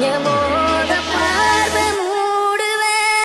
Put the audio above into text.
не мог.